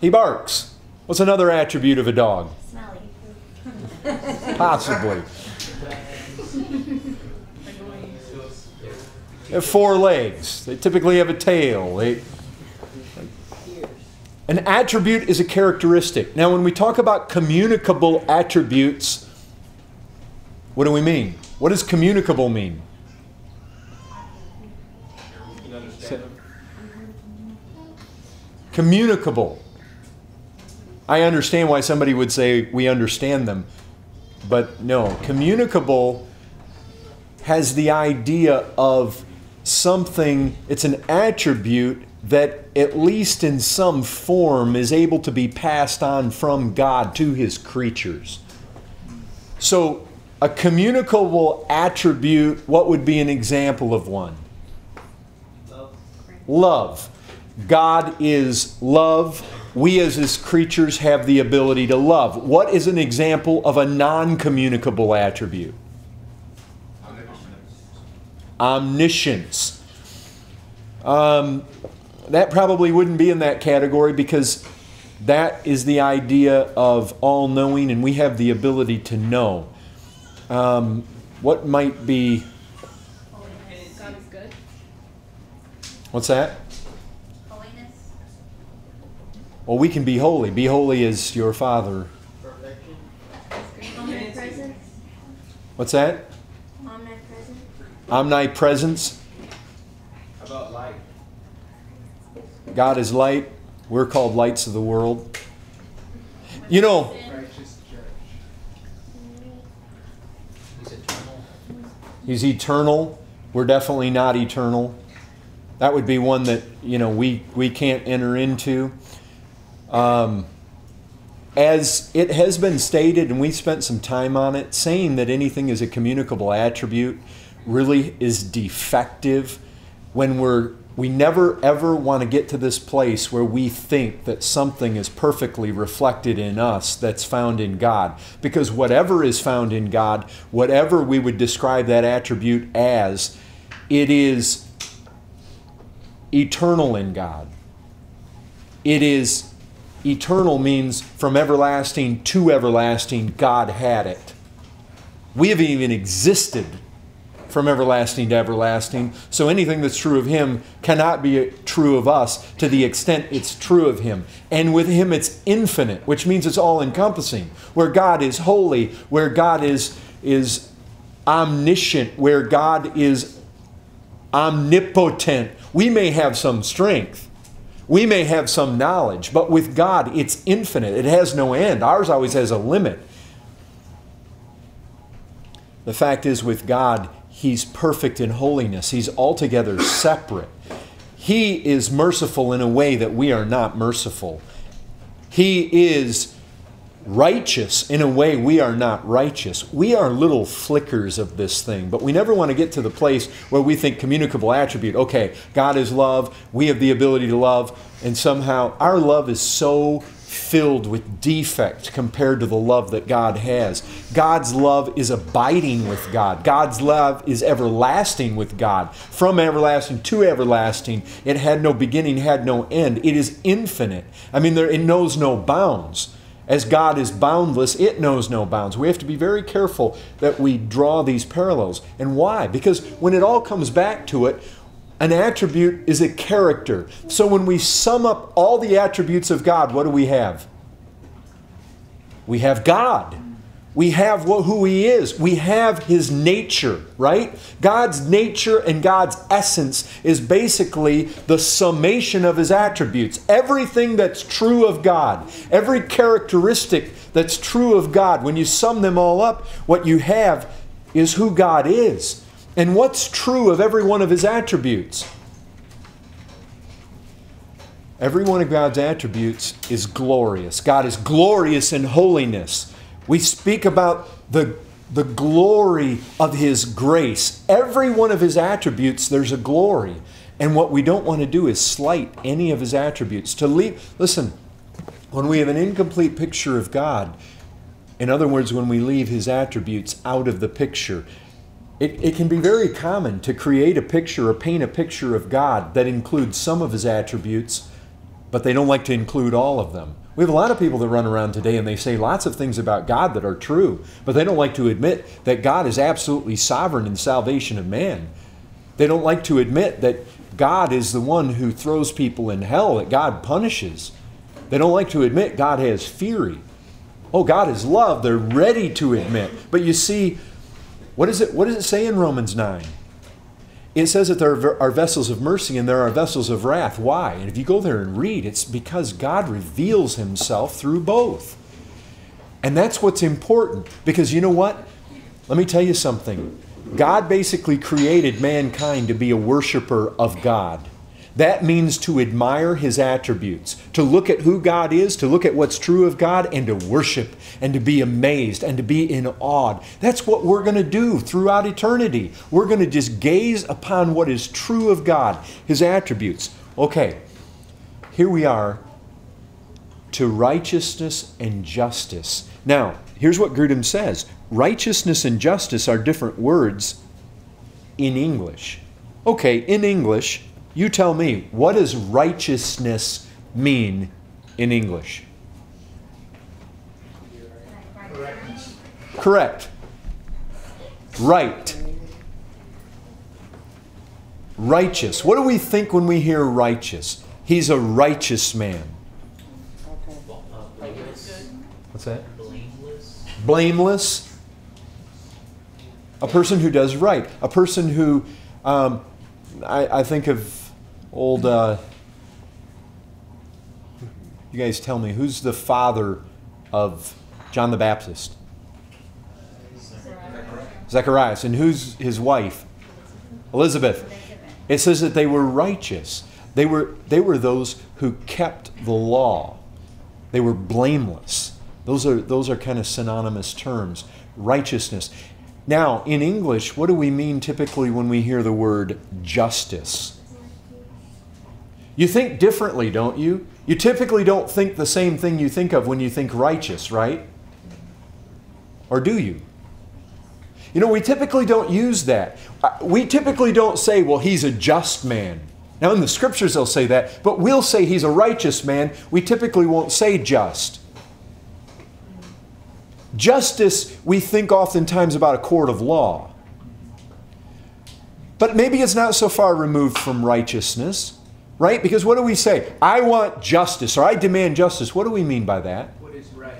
He barks. What's another attribute of a dog? Smelly. Possibly. They have four legs. They typically have a tail. They, an attribute is a characteristic. Now, when we talk about communicable attributes, what do we mean? What does communicable mean? Communicable. I understand why somebody would say we understand them, but no. Communicable has the idea of something, it's an attribute that, at least in some form, is able to be passed on from God to his creatures. So, a communicable attribute, what would be an example of one? Love. Love. God is love. We, as his creatures, have the ability to love. What is an example of a non communicable attribute? Omniscience. Um, that probably wouldn't be in that category because that is the idea of all knowing, and we have the ability to know. Um, what might be. God is good. What's that? Holiness. Well, we can be holy. Be holy as your Father. Perfection. Omnipresence. What's that? Omnipresent. Omnipresence. How about light? God is light. We're called lights of the world. You know, Righteous judge. He's eternal. He's eternal. We're definitely not eternal. That would be one that you know we we can't enter into. Um, as it has been stated, and we spent some time on it, saying that anything is a communicable attribute really is defective. When we're we never ever want to get to this place where we think that something is perfectly reflected in us that's found in God. Because whatever is found in God, whatever we would describe that attribute as, it is eternal in God. It is eternal means from everlasting to everlasting, God had it. We have even existed from everlasting to everlasting. So anything that's true of him cannot be true of us to the extent it's true of him. And with him it's infinite, which means it's all encompassing. Where God is holy, where God is is omniscient, where God is omnipotent. We may have some strength. We may have some knowledge, but with God it's infinite. It has no end. Ours always has a limit. The fact is with God He's perfect in holiness. He's altogether separate. He is merciful in a way that we are not merciful. He is righteous in a way we are not righteous. We are little flickers of this thing, but we never want to get to the place where we think communicable attribute, okay, God is love, we have the ability to love, and somehow our love is so filled with defect compared to the love that God has. God's love is abiding with God. God's love is everlasting with God. From everlasting to everlasting. It had no beginning, had no end. It is infinite. I mean, there, it knows no bounds. As God is boundless, it knows no bounds. We have to be very careful that we draw these parallels. And why? Because when it all comes back to it, an attribute is a character. So when we sum up all the attributes of God, what do we have? We have God. We have who He is. We have His nature, right? God's nature and God's essence is basically the summation of His attributes. Everything that's true of God, every characteristic that's true of God, when you sum them all up, what you have is who God is. And what's true of every one of his attributes? Every one of God's attributes is glorious. God is glorious in holiness. We speak about the, the glory of his grace. Every one of his attributes, there's a glory. And what we don't want to do is slight any of his attributes. To leave, listen, when we have an incomplete picture of God, in other words, when we leave his attributes out of the picture, it, it can be very common to create a picture or paint a picture of God that includes some of his attributes but they don't like to include all of them. We have a lot of people that run around today and they say lots of things about God that are true, but they don't like to admit that God is absolutely sovereign in the salvation of man. They don't like to admit that God is the one who throws people in hell, that God punishes. They don't like to admit God has fury. Oh, God is love. They're ready to admit. But you see, what, is it, what does it say in Romans 9? It says that there are vessels of mercy and there are vessels of wrath. Why? And if you go there and read, it's because God reveals himself through both. And that's what's important. Because you know what? Let me tell you something. God basically created mankind to be a worshiper of God. That means to admire his attributes, to look at who God is, to look at what's true of God, and to worship and to be amazed and to be in awe. That's what we're going to do throughout eternity. We're going to just gaze upon what is true of God, his attributes. Okay, here we are to righteousness and justice. Now, here's what Grudem says righteousness and justice are different words in English. Okay, in English, you tell me, what does righteousness mean in English? Correct. Right. Righteous. What do we think when we hear righteous? He's a righteous man. What's that? Blameless. Blameless. A person who does right. A person who, um, I, I think of old, uh, you guys tell me, who's the father of John the Baptist? Zacharias. And who's his wife? Elizabeth. It says that they were righteous. They were, they were those who kept the law. They were blameless. Those are, those are kind of synonymous terms. Righteousness. Now, in English, what do we mean typically when we hear the word justice? You think differently, don't you? You typically don't think the same thing you think of when you think righteous, right? Or do you? You know, we typically don't use that. Uh, We typically don't say, well, he's a just man. Now, in the scriptures, they'll say that, but we'll say he's a righteous man. We typically won't say just. Justice, we think oftentimes about a court of law. But maybe it's not so far removed from righteousness, right? Because what do we say? I want justice or I demand justice. What do we mean by that? What is right?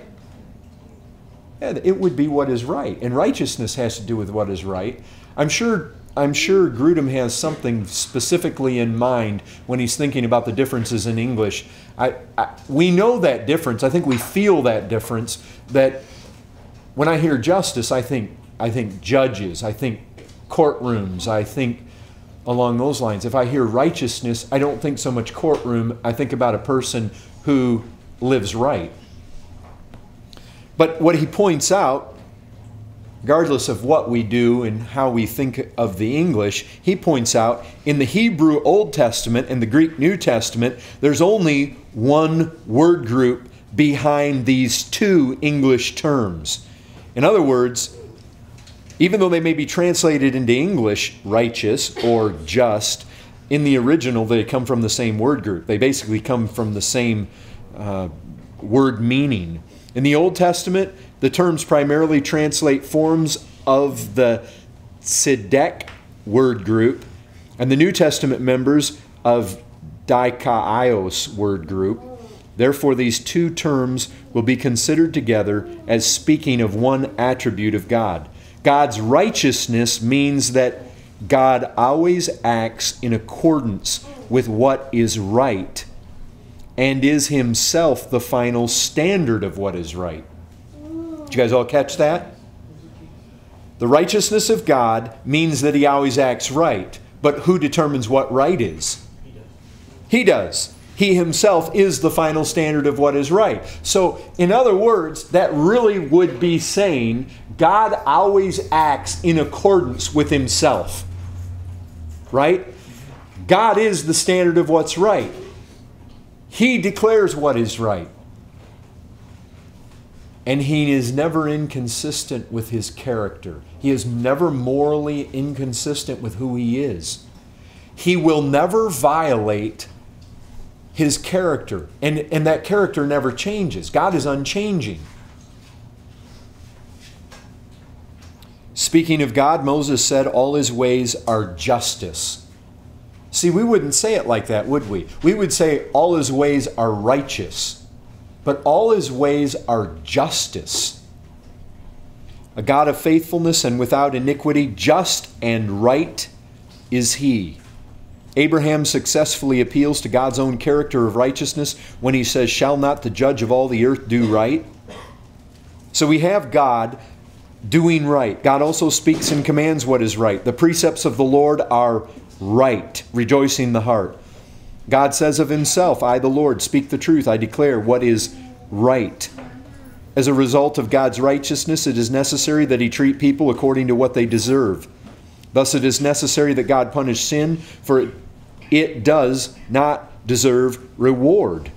Yeah, it would be what is right. And righteousness has to do with what is right. I'm sure I'm sure Grudem has something specifically in mind when he's thinking about the differences in English. I, I, we know that difference. I think we feel that difference. That when I hear justice, I think I think judges. I think courtrooms. I think along those lines. If I hear righteousness, I don't think so much courtroom. I think about a person who lives right. But what he points out, regardless of what we do and how we think of the English, he points out in the Hebrew Old Testament and the Greek New Testament, there's only one word group behind these two English terms. In other words, even though they may be translated into English, righteous or just, in the original they come from the same word group. They basically come from the same uh, word meaning. In the Old Testament, the terms primarily translate forms of the Tzedek word group, and the New Testament members of Dikaios word group. Therefore, these two terms will be considered together as speaking of one attribute of God. God's righteousness means that God always acts in accordance with what is right and is himself the final standard of what is right. Did you guys all catch that? The righteousness of God means that he always acts right, but who determines what right is? He does. He himself is the final standard of what is right. So, in other words, that really would be saying God always acts in accordance with himself. Right? God is the standard of what's right. He declares what is right. And he is never inconsistent with his character. He is never morally inconsistent with who he is. He will never violate his character. And, and that character never changes. God is unchanging. Speaking of God, Moses said, All his ways are justice. See, we wouldn't say it like that, would we? We would say, All his ways are righteous. But all his ways are justice. A God of faithfulness and without iniquity, just and right is he. Abraham successfully appeals to God's own character of righteousness when he says, Shall not the judge of all the earth do right? So we have God doing right. God also speaks and commands what is right. The precepts of the Lord are right, rejoicing the heart. God says of himself, I, the Lord, speak the truth. I declare what is right. As a result of God's righteousness, it is necessary that he treat people according to what they deserve. Thus, it is necessary that God punish sin, for it, it does not deserve reward.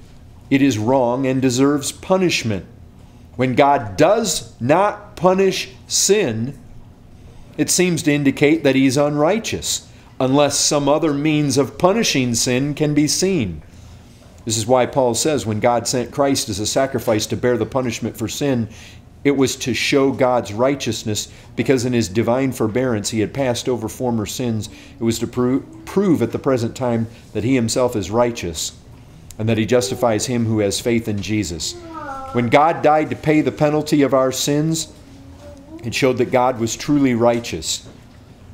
It is wrong and deserves punishment. When God does not punish sin, it seems to indicate that he's unrighteous, unless some other means of punishing sin can be seen. This is why Paul says when God sent Christ as a sacrifice to bear the punishment for sin, it was to show God's righteousness because in his divine forbearance he had passed over former sins. It was to pro- prove at the present time that he himself is righteous and that he justifies him who has faith in Jesus. When God died to pay the penalty of our sins, it showed that God was truly righteous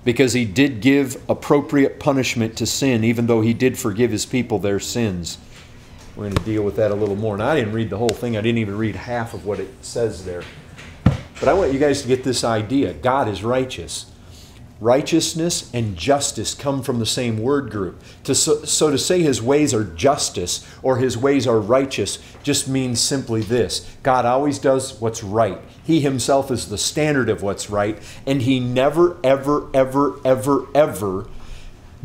because he did give appropriate punishment to sin, even though he did forgive his people their sins. We're going to deal with that a little more. And I didn't read the whole thing, I didn't even read half of what it says there. But I want you guys to get this idea God is righteous. Righteousness and justice come from the same word group. To, so, so to say his ways are justice or his ways are righteous just means simply this God always does what's right. He himself is the standard of what's right, and he never, ever, ever, ever, ever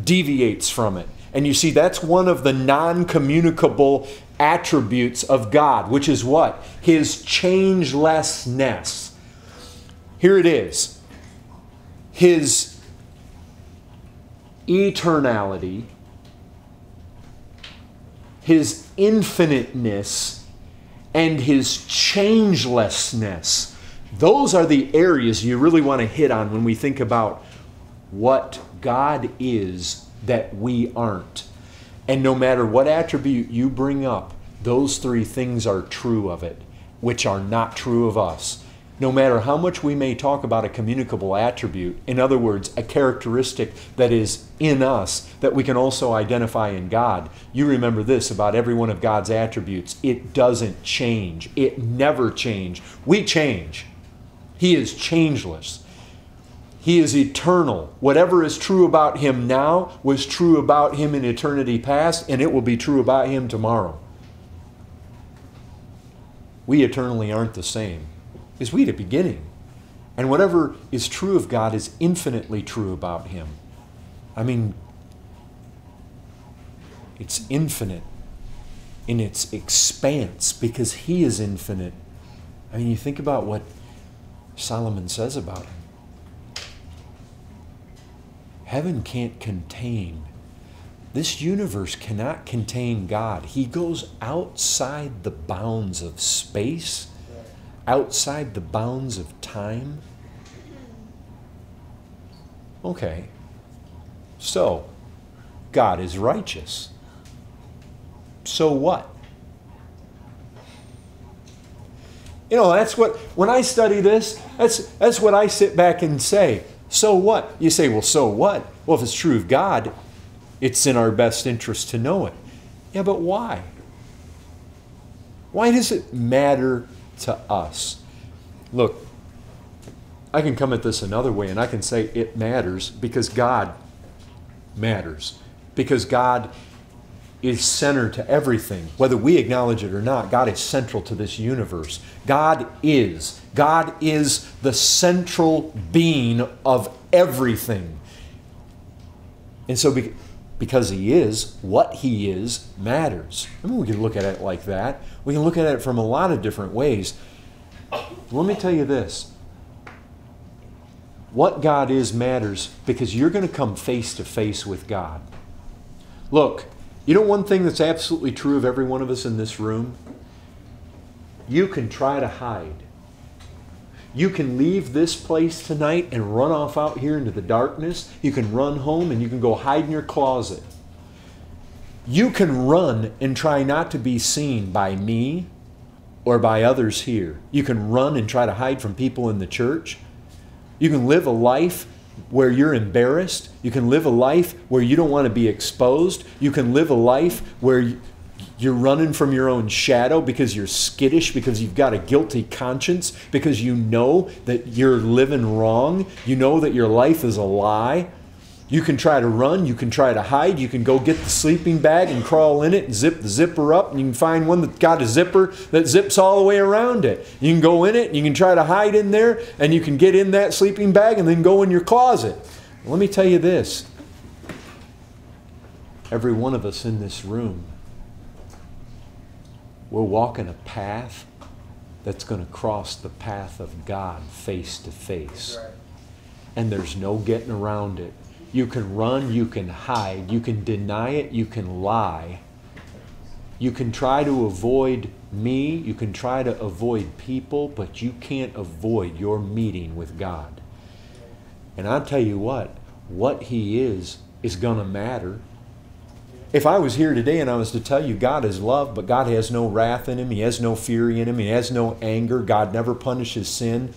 deviates from it. And you see, that's one of the non communicable attributes of God, which is what? His changelessness. Here it is His eternality, His infiniteness, and His changelessness. Those are the areas you really want to hit on when we think about what God is that we aren't. And no matter what attribute you bring up, those three things are true of it, which are not true of us. No matter how much we may talk about a communicable attribute, in other words, a characteristic that is in us that we can also identify in God, you remember this about every one of God's attributes it doesn't change. It never changes. We change. He is changeless. He is eternal. Whatever is true about him now was true about him in eternity past, and it will be true about him tomorrow. We eternally aren't the same. Is we at the beginning. And whatever is true of God is infinitely true about him. I mean, it's infinite in its expanse because he is infinite. I mean, you think about what Solomon says about him. Heaven can't contain. This universe cannot contain God. He goes outside the bounds of space, outside the bounds of time. Okay. So, God is righteous. So what? You know, that's what, when I study this, that's, that's what I sit back and say. So what? You say, well, so what? Well, if it's true of God, it's in our best interest to know it. Yeah, but why? Why does it matter to us? Look, I can come at this another way and I can say it matters because God matters. Because God is center to everything. Whether we acknowledge it or not, God is central to this universe. God is. God is the central being of everything. And so, because He is, what He is matters. I mean, we can look at it like that. We can look at it from a lot of different ways. Let me tell you this what God is matters because you're going to come face to face with God. Look, You know one thing that's absolutely true of every one of us in this room? You can try to hide. You can leave this place tonight and run off out here into the darkness. You can run home and you can go hide in your closet. You can run and try not to be seen by me or by others here. You can run and try to hide from people in the church. You can live a life where you're embarrassed. You can live a life where you don't want to be exposed. You can live a life where you're running from your own shadow because you're skittish, because you've got a guilty conscience, because you know that you're living wrong. You know that your life is a lie. You can try to run, you can try to hide, you can go get the sleeping bag and crawl in it and zip the zipper up, and you can find one that's got a zipper that zips all the way around it. You can go in it, you can try to hide in there, and you can get in that sleeping bag and then go in your closet. Let me tell you this every one of us in this room, we're walking a path that's going to cross the path of God face to face. And there's no getting around it. You can run, you can hide, you can deny it, you can lie. You can try to avoid me, you can try to avoid people, but you can't avoid your meeting with God. And I'll tell you what, what He is, is going to matter. If I was here today and I was to tell you God is love, but God has no wrath in Him, He has no fury in Him, He has no anger, God never punishes sin,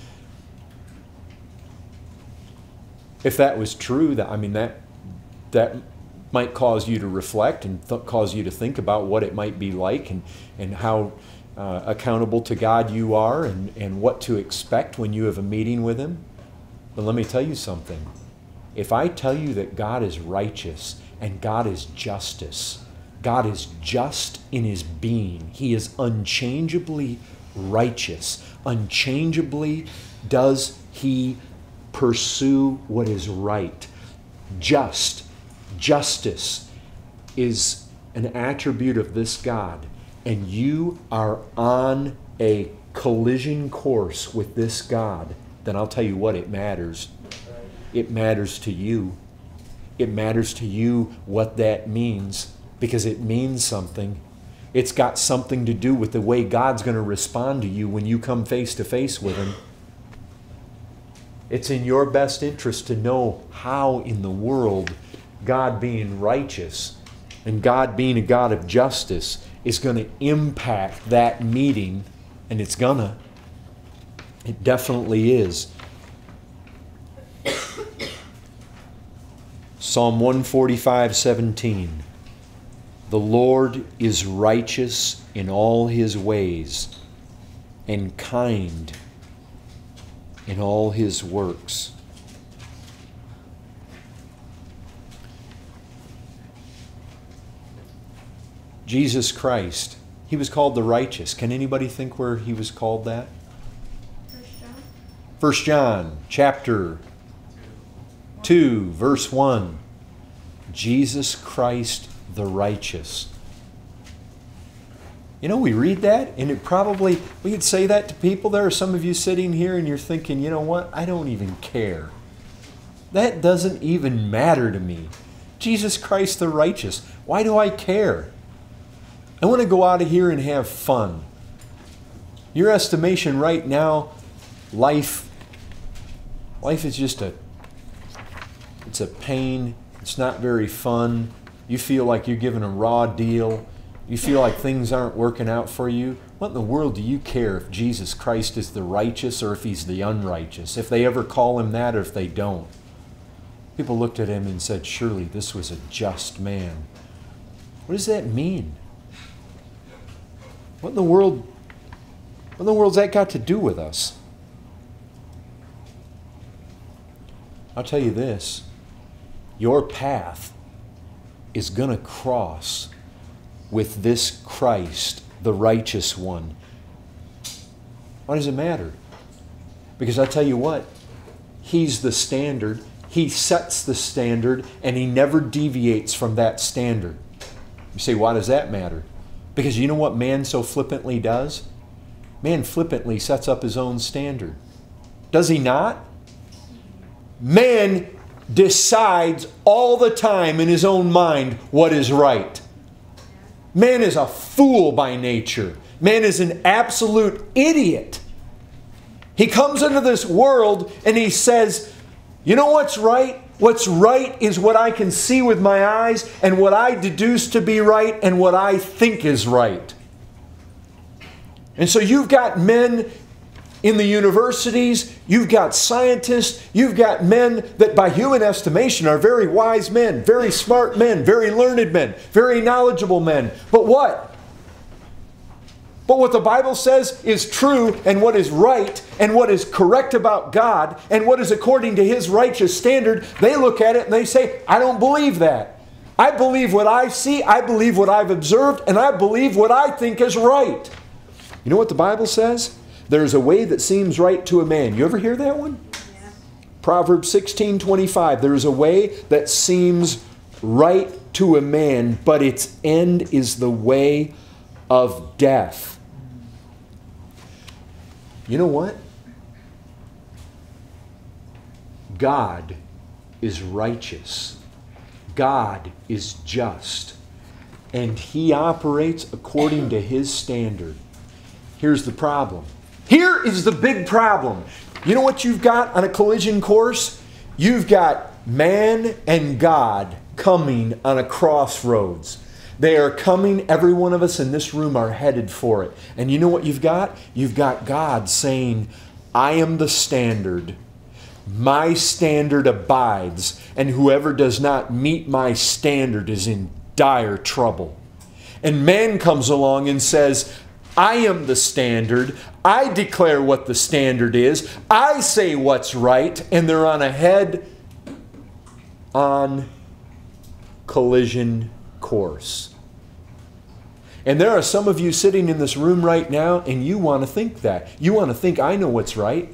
if that was true, that I mean that that might cause you to reflect and cause you to think about what it might be like and and how uh, accountable to God you are and and what to expect when you have a meeting with Him. But let me tell you something. If I tell you that God is righteous and God is justice, God is just in His being. He is unchangeably righteous. Unchangeably does He pursue what is right. Just, justice is an attribute of this God, and you are on a collision course with this God, then I'll tell you what, it matters. It matters to you. It matters to you what that means because it means something. It's got something to do with the way God's going to respond to you when you come face to face with Him. It's in your best interest to know how in the world God being righteous and God being a God of justice is going to impact that meeting, and it's gonna. It definitely is. Psalm 145 17. The Lord is righteous in all his ways and kind in all his works. Jesus Christ, he was called the righteous. Can anybody think where he was called that? First John. 1 John chapter 2 verse 1. Jesus Christ the righteous. You know, we read that, and it probably, we could say that to people. There are some of you sitting here, and you're thinking, you know what? I don't even care. That doesn't even matter to me. Jesus Christ the righteous. Why do I care? I want to go out of here and have fun. Your estimation right now, life, life is just a, it's a pain. It's not very fun. You feel like you're given a raw deal you feel like things aren't working out for you, what in the world do you care if Jesus Christ is the righteous or if he's the unrighteous? If they ever call him that or if they don't? People looked at him and said, Surely this was a just man. What does that mean? What in the world what in the world's that got to do with us? I'll tell you this. Your path is going to cross with this Christ, the righteous one. Why does it matter? Because I tell you what, He's the standard. He sets the standard and He never deviates from that standard. You say, why does that matter? Because you know what man so flippantly does? Man flippantly sets up his own standard. Does he not? Man decides all the time in his own mind what is right. Man is a fool by nature. Man is an absolute idiot. He comes into this world and he says, You know what's right? What's right is what I can see with my eyes and what I deduce to be right and what I think is right. And so you've got men in the universities, you've got scientists, you've got men that, by human estimation, are very wise men, very smart men, very learned men, very knowledgeable men. But what? But what the Bible says is true and what is right and what is correct about God and what is according to His righteous standard, they look at it and they say, I don't believe that. I believe what I see, I believe what I've observed, and I believe what I think is right. You know what the Bible says? There's a way that seems right to a man. You ever hear that one? Yeah. Proverbs 16 25. There is a way that seems right to a man, but its end is the way of death. You know what? God is righteous. God is just. And He operates according to His standard. Here's the problem. Here is the big problem. You know what you've got on a collision course? You've got man and God coming on a crossroads. They are coming, every one of us in this room are headed for it. And you know what you've got? You've got God saying, I am the standard. My standard abides, and whoever does not meet my standard is in dire trouble. And man comes along and says, I am the standard. I declare what the standard is. I say what's right. And they're on a head on collision course. And there are some of you sitting in this room right now, and you want to think that. You want to think, I know what's right.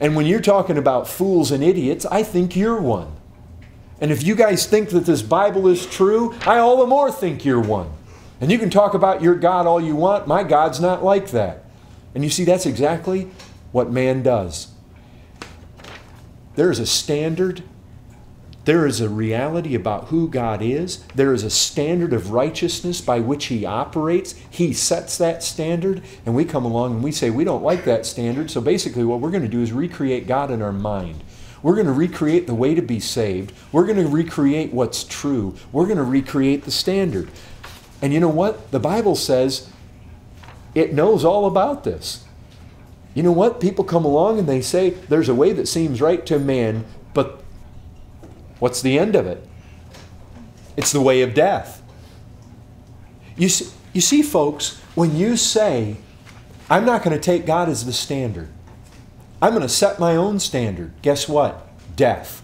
And when you're talking about fools and idiots, I think you're one. And if you guys think that this Bible is true, I all the more think you're one. And you can talk about your God all you want. My God's not like that. And you see, that's exactly what man does. There is a standard, there is a reality about who God is, there is a standard of righteousness by which He operates. He sets that standard, and we come along and we say, We don't like that standard. So basically, what we're going to do is recreate God in our mind. We're going to recreate the way to be saved. We're going to recreate what's true. We're going to recreate the standard. And you know what? The Bible says it knows all about this. You know what? People come along and they say there's a way that seems right to man, but what's the end of it? It's the way of death. You see, you see, folks, when you say, I'm not going to take God as the standard, I'm going to set my own standard, guess what? Death.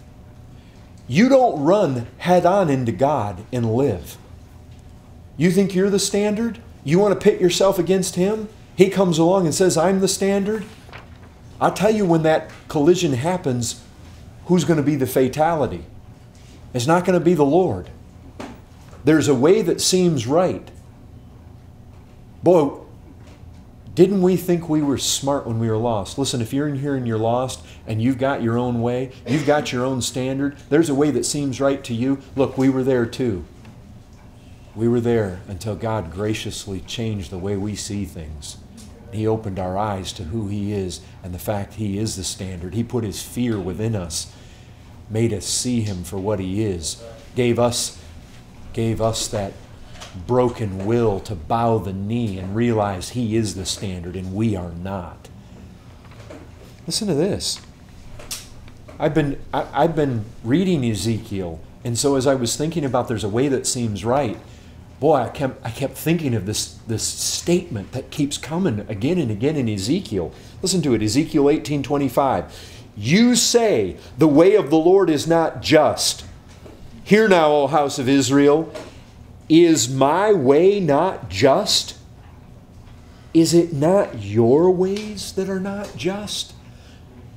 You don't run head on into God and live. You think you're the standard? You want to pit yourself against Him? He comes along and says, I'm the standard. I'll tell you when that collision happens, who's going to be the fatality? It's not going to be the Lord. There's a way that seems right. Boy, didn't we think we were smart when we were lost? Listen, if you're in here and you're lost and you've got your own way, you've got your own standard, there's a way that seems right to you. Look, we were there too. We were there until God graciously changed the way we see things. He opened our eyes to who He is and the fact He is the standard. He put His fear within us, made us see Him for what He is, gave us, gave us that broken will to bow the knee and realize He is the standard and we are not. Listen to this. I've been, I, I've been reading Ezekiel, and so as I was thinking about there's a way that seems right, boy, I kept, I kept thinking of this, this statement that keeps coming again and again in Ezekiel. Listen to it Ezekiel 18 25. You say, The way of the Lord is not just. Hear now, O house of Israel, is my way not just? Is it not your ways that are not just?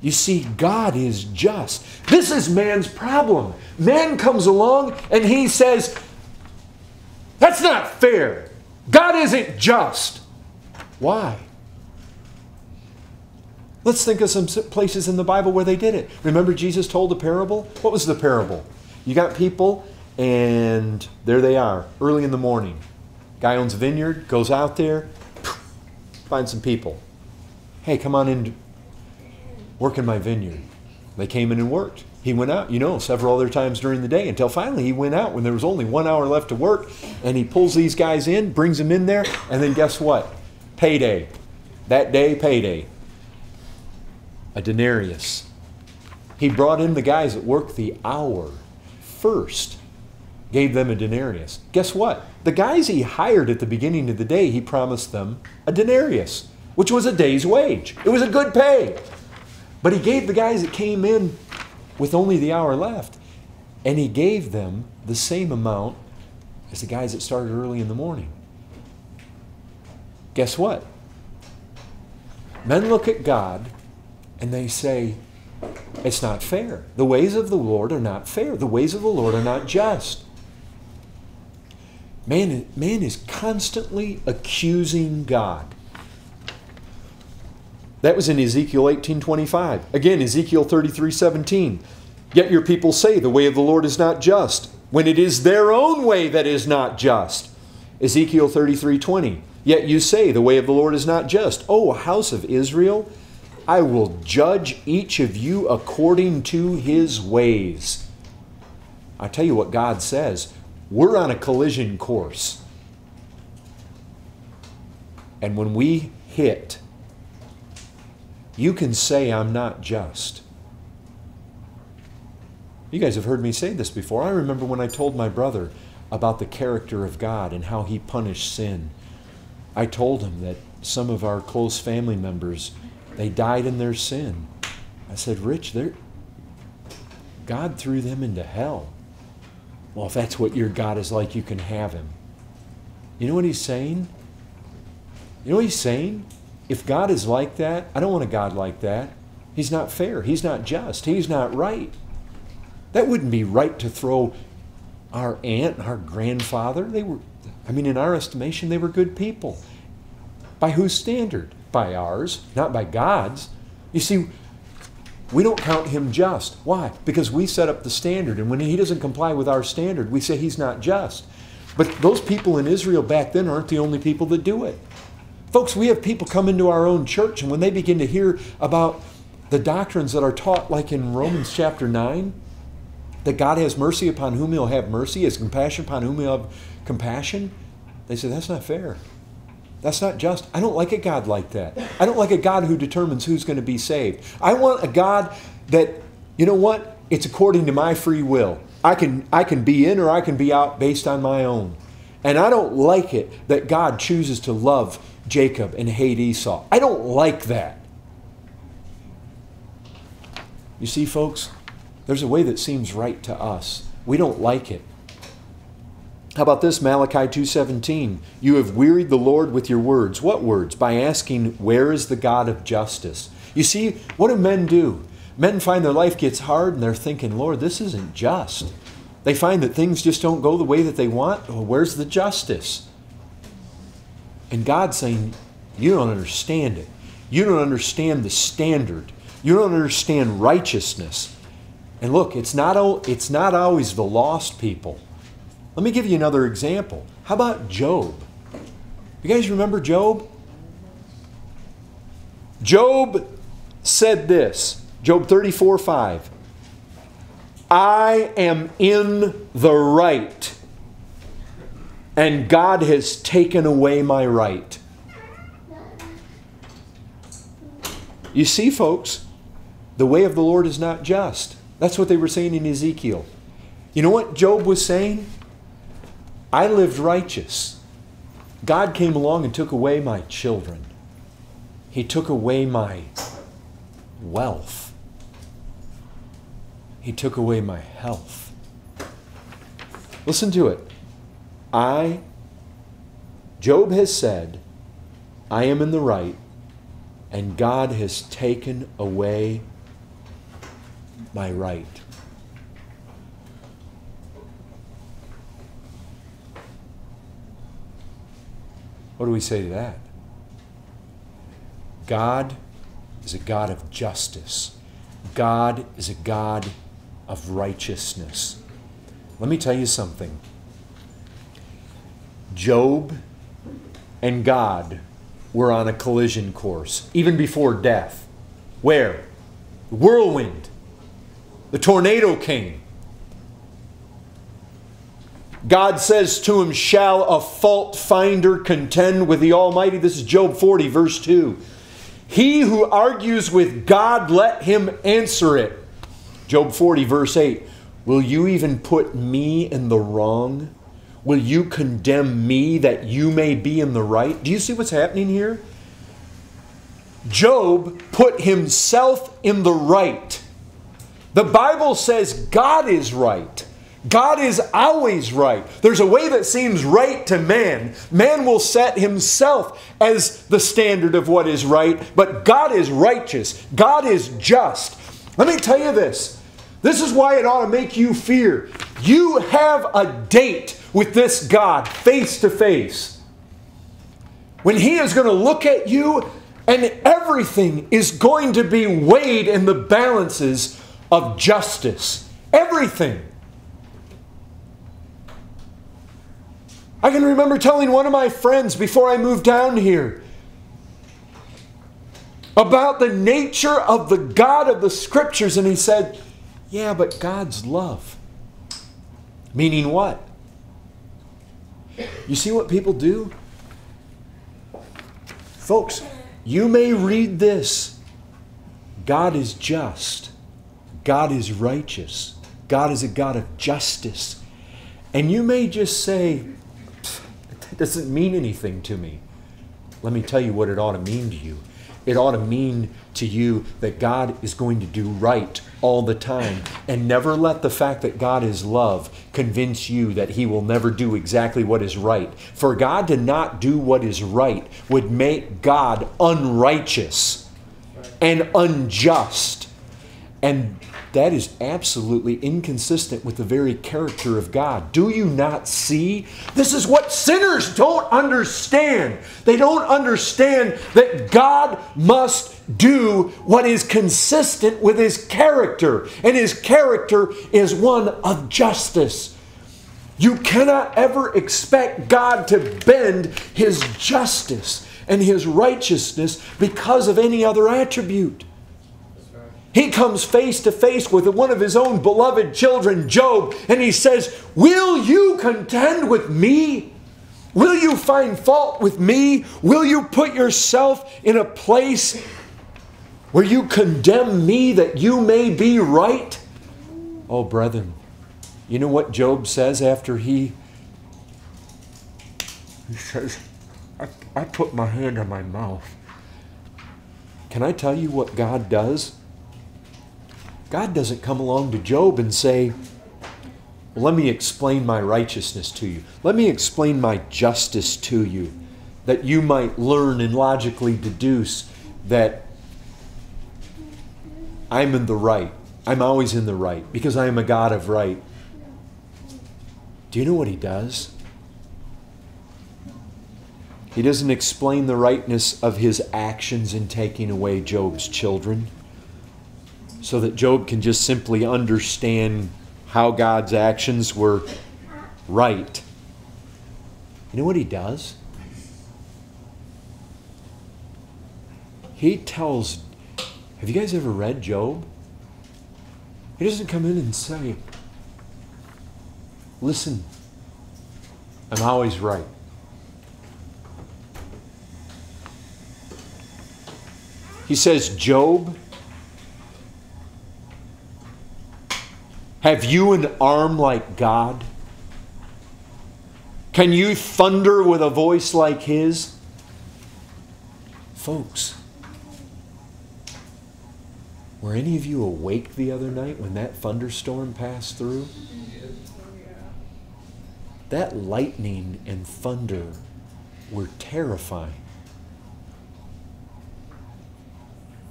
You see, God is just. This is man's problem. Man comes along and he says, That's not fair. God isn't just. Why? Let's think of some places in the Bible where they did it. Remember, Jesus told a parable? What was the parable? You got people And there they are, early in the morning. Guy owns a vineyard, goes out there, finds some people. Hey, come on in, work in my vineyard. They came in and worked. He went out, you know, several other times during the day until finally he went out when there was only one hour left to work and he pulls these guys in, brings them in there, and then guess what? Payday. That day, payday. A denarius. He brought in the guys that worked the hour first, gave them a denarius. Guess what? The guys he hired at the beginning of the day, he promised them a denarius, which was a day's wage. It was a good pay. But he gave the guys that came in with only the hour left, and he gave them the same amount as the guys that started early in the morning. Guess what? Men look at God and they say, It's not fair. The ways of the Lord are not fair. The ways of the Lord are not just. Man, man is constantly accusing God. That was in Ezekiel 18:25. Again, Ezekiel 33:17. Yet your people say the way of the Lord is not just, when it is their own way that is not just. Ezekiel 33:20. Yet you say the way of the Lord is not just. O house of Israel, I will judge each of you according to his ways. I tell you what God says, we're on a collision course. And when we hit you can say I'm not just. You guys have heard me say this before. I remember when I told my brother about the character of God and how he punished sin. I told him that some of our close family members, they died in their sin. I said, Rich, God threw them into hell. Well, if that's what your God is like, you can have him. You know what he's saying? You know what he's saying? If God is like that, I don't want a God like that. He's not fair. He's not just. He's not right. That wouldn't be right to throw our aunt and our grandfather. They were, I mean, in our estimation, they were good people. By whose standard? By ours, not by God's. You see, we don't count him just. Why? Because we set up the standard, and when he doesn't comply with our standard, we say he's not just. But those people in Israel back then aren't the only people that do it. Folks, we have people come into our own church, and when they begin to hear about the doctrines that are taught, like in Romans chapter 9, that God has mercy upon whom he'll have mercy, has compassion upon whom he'll have compassion, they say, that's not fair. That's not just. I don't like a God like that. I don't like a God who determines who's going to be saved. I want a God that, you know what? It's according to my free will. I can, I can be in or I can be out based on my own. And I don't like it that God chooses to love Jacob and hate Esau. I don't like that. You see, folks, there's a way that seems right to us. We don't like it. How about this Malachi 2:17? You have wearied the Lord with your words. What words? By asking, "Where is the God of justice?" You see, what do men do? Men find their life gets hard and they're thinking, "Lord, this isn't just." They find that things just don't go the way that they want. Where's the justice? And God's saying, You don't understand it. You don't understand the standard. You don't understand righteousness. And look, it's not, it's not always the lost people. Let me give you another example. How about Job? You guys remember Job? Job said this Job 34 5. I am in the right and God has taken away my right. You see, folks, the way of the Lord is not just. That's what they were saying in Ezekiel. You know what Job was saying? I lived righteous. God came along and took away my children. He took away my wealth. He took away my health. Listen to it. I, Job has said, I am in the right, and God has taken away my right. What do we say to that? God is a God of justice. God is a God of righteousness. Let me tell you something. Job and God were on a collision course, even before death. Where? The whirlwind. The tornado came. God says to him, Shall a fault finder contend with the Almighty? This is Job 40, verse 2. He who argues with God, let him answer it. Job 40, verse 8. Will you even put me in the wrong? Will you condemn me that you may be in the right? Do you see what's happening here? Job put himself in the right. The Bible says God is right. God is always right. There's a way that seems right to man. Man will set himself as the standard of what is right, but God is righteous. God is just. Let me tell you this. This is why it ought to make you fear. You have a date with this God face to face. When He is going to look at you and everything is going to be weighed in the balances of justice. Everything. I can remember telling one of my friends before I moved down here about the nature of the God of the Scriptures, and he said, Yeah, but God's love. Meaning what? You see what people do? Folks, you may read this God is just, God is righteous, God is a God of justice. And you may just say, it doesn't mean anything to me. Let me tell you what it ought to mean to you. It ought to mean to you that God is going to do right all the time. And never let the fact that God is love convince you that He will never do exactly what is right. For God to not do what is right would make God unrighteous and unjust. And that is absolutely inconsistent with the very character of God. Do you not see? This is what sinners don't understand. They don't understand that God must do what is consistent with his character, and his character is one of justice. You cannot ever expect God to bend his justice and his righteousness because of any other attribute. He comes face to face with one of his own beloved children, Job, and he says, Will you contend with me? Will you find fault with me? Will you put yourself in a place where you condemn me that you may be right? Oh, brethren, you know what Job says after he he says, I, I put my hand on my mouth. Can I tell you what God does? God doesn't come along to Job and say, well, Let me explain my righteousness to you. Let me explain my justice to you, that you might learn and logically deduce that I'm in the right. I'm always in the right because I am a God of right. Do you know what he does? He doesn't explain the rightness of his actions in taking away Job's children so that Job can just simply understand how God's actions were right. You know what he does? He tells, have you guys ever read Job? He doesn't come in and say, listen, I'm always right. He says, Job, Have you an arm like God? Can you thunder with a voice like His? Folks, were any of you awake the other night when that thunderstorm passed through? That lightning and thunder were terrifying.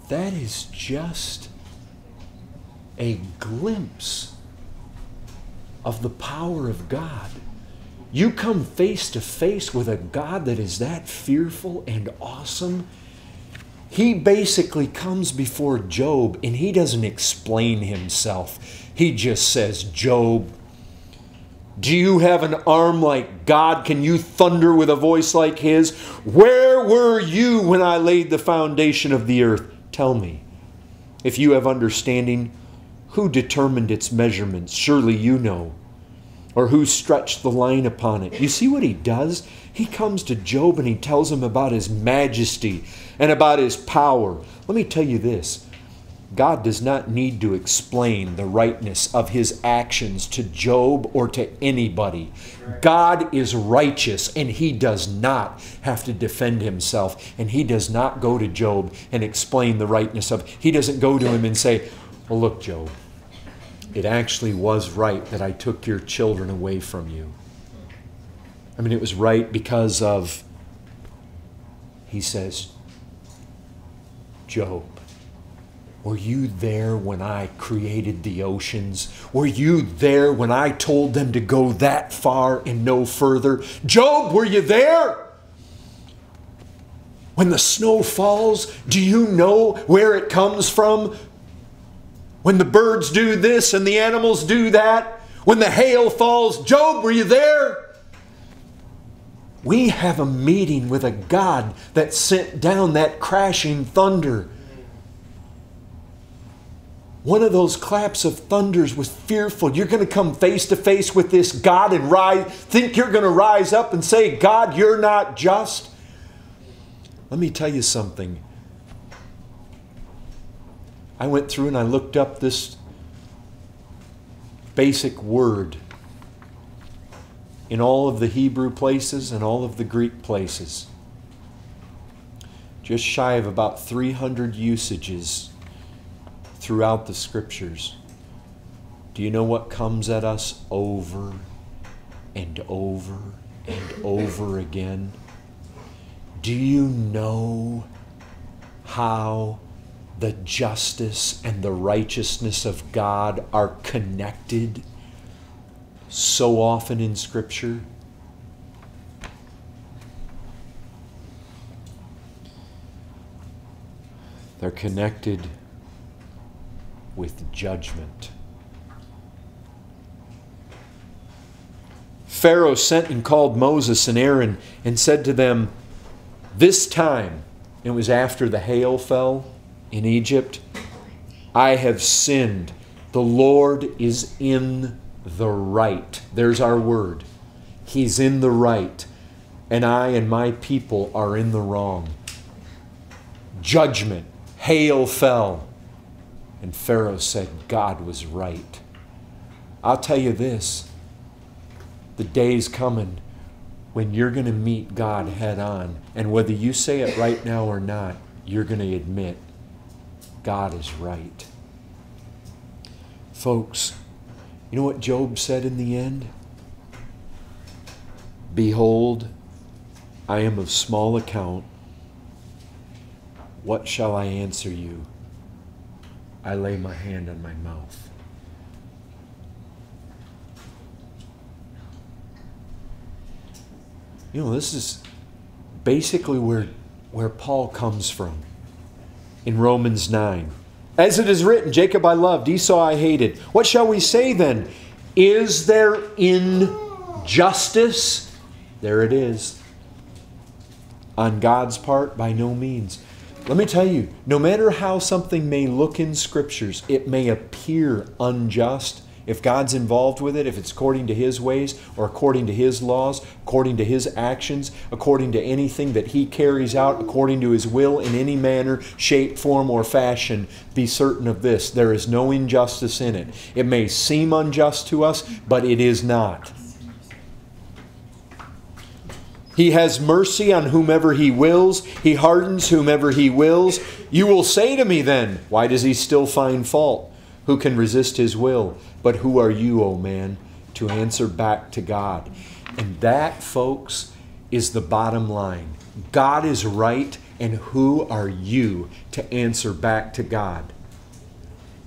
That is just a glimpse of the power of God. You come face to face with a God that is that fearful and awesome. He basically comes before Job and he doesn't explain himself. He just says, Job, Do you have an arm like God? Can you thunder with a voice like His? Where were you when I laid the foundation of the earth? Tell me. If you have understanding, who determined its measurements? Surely you know. Or who stretched the line upon it? You see what he does? He comes to Job and he tells him about his majesty and about his power. Let me tell you this God does not need to explain the rightness of his actions to Job or to anybody. God is righteous and he does not have to defend himself. And he does not go to Job and explain the rightness of He doesn't go to him and say, Well, look, Job, it actually was right that I took your children away from you. I mean, it was right because of, he says, Job, were you there when I created the oceans? Were you there when I told them to go that far and no further? Job, were you there? When the snow falls, do you know where it comes from? When the birds do this and the animals do that? When the hail falls, Job, were you there? We have a meeting with a God that sent down that crashing thunder. One of those claps of thunders was fearful. You're going to come face to face with this God and rise, think you're going to rise up and say, God, you're not just. Let me tell you something. I went through and I looked up this basic word in all of the Hebrew places and all of the Greek places. Just shy of about 300 usages throughout the scriptures. Do you know what comes at us over and over and over again? Do you know how the justice and the righteousness of God are connected so often in Scripture. They're connected with judgment. Pharaoh sent and called Moses and Aaron and said to them, This time, it was after the hail fell in Egypt, I have sinned. The Lord is in the right. There's our word. He's in the right, and I and my people are in the wrong. Judgment, hail fell. And Pharaoh said, God was right. I'll tell you this the day's coming when you're going to meet God head on. And whether you say it right now or not, you're going to admit God is right. Folks, you know what Job said in the end? Behold, I am of small account. What shall I answer you? I lay my hand on my mouth. You know, this is basically where, where Paul comes from in Romans 9. As it is written, Jacob I loved, Esau I hated. What shall we say then? Is there injustice? There it is. On God's part, by no means. Let me tell you, no matter how something may look in scriptures, it may appear unjust, if God's involved with it, if it's according to His ways or according to His laws, according to His actions, according to anything that He carries out, according to His will in any manner, shape, form, or fashion, be certain of this there is no injustice in it. It may seem unjust to us, but it is not. He has mercy on whomever he wills. He hardens whomever he wills. You will say to me then, Why does he still find fault? Who can resist his will? But who are you, O oh man, to answer back to God? And that, folks, is the bottom line. God is right, and who are you to answer back to God?